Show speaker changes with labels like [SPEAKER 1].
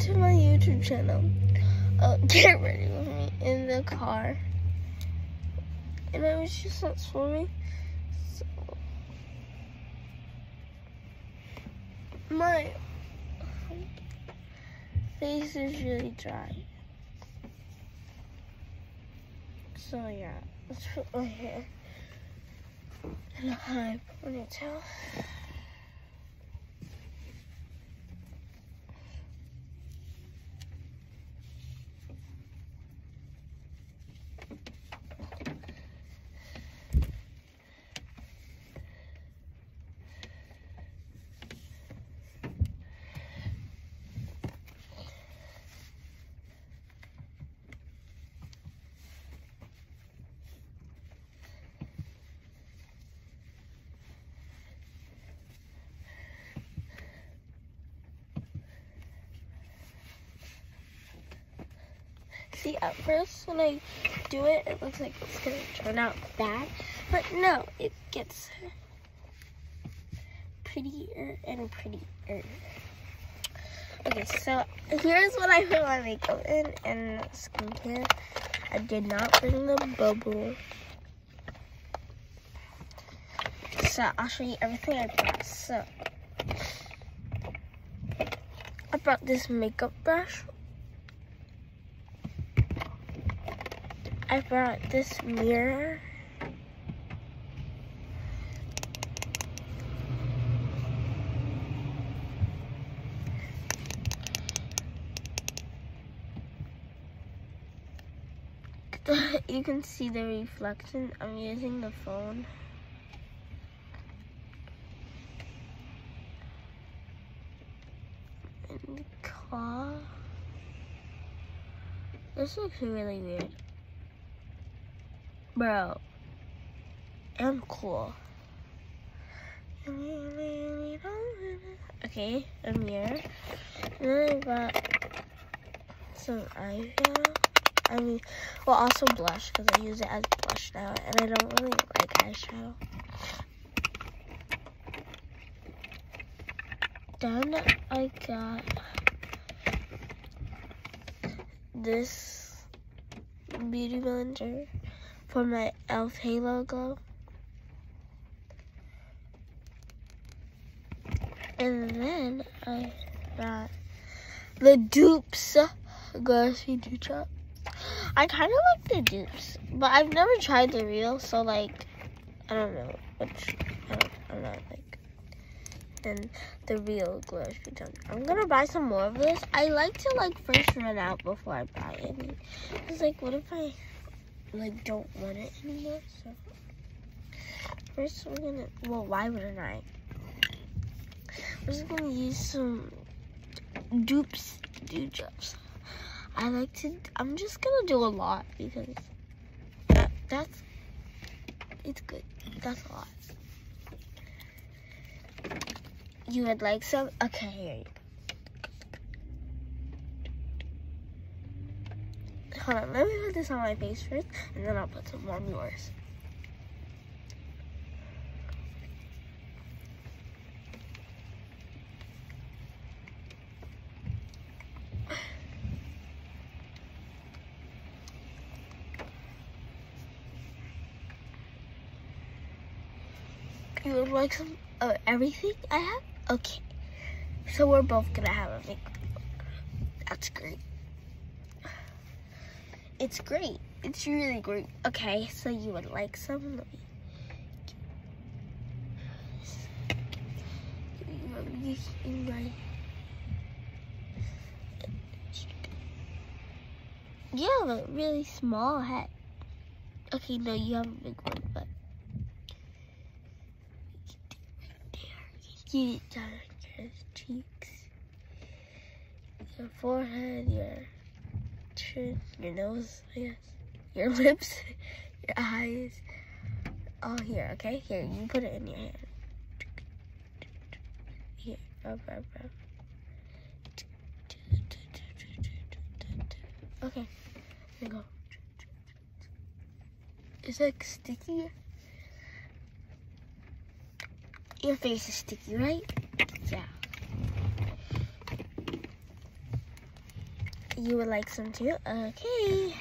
[SPEAKER 1] to my YouTube channel. Uh, get ready with me in the car. And I was just not swimming. So my face is really dry. So yeah, let's put my hair in a high ponytail. See, at first when I do it, it looks like it's gonna turn out bad, but no, it gets prettier and prettier. Okay, so here's what I put my makeup in and skincare. I did not bring the bubble. So I'll show you everything I brought. So I brought this makeup brush I brought this mirror. you can see the reflection. I'm using the phone. And the car. This looks really weird. Bro, I'm cool. Okay, a mirror. And then I got some eyeshadow. I mean, well, also blush because I use it as blush now, and I don't really like eyeshadow. Then I got this beauty blender for my elf halo glow. And then I got the dupes glossy dew drop. I kind of like the dupes, but I've never tried the real, so like, I don't know which, I don't, I'm not like, and the real glossy done. I'm gonna buy some more of this. I like to like first run out before I buy it. It's like, what if I like don't want it anymore. So first we're gonna well why wouldn't I? We're just gonna use some dupes dew drops. I like to I'm just gonna do a lot because that, that's it's good. That's a lot. You would like some? Okay, here you go. Hold on, let me put this on my face first, and then I'll put some more on yours. You would like some of everything I have? Okay. So we're both gonna have a makeup. That's great. It's great. It's really great. Okay, so you would like some? Let me... You have a really small head. Okay, no, you have a big one, but you down your cheeks, your forehead, your your nose, I guess, your lips, your eyes. All here, okay? Here, you put it in your hand. Here, rub, rub, rub. Okay, go. It's like sticky. Your face is sticky, right? Yeah. You would like some too. Okay.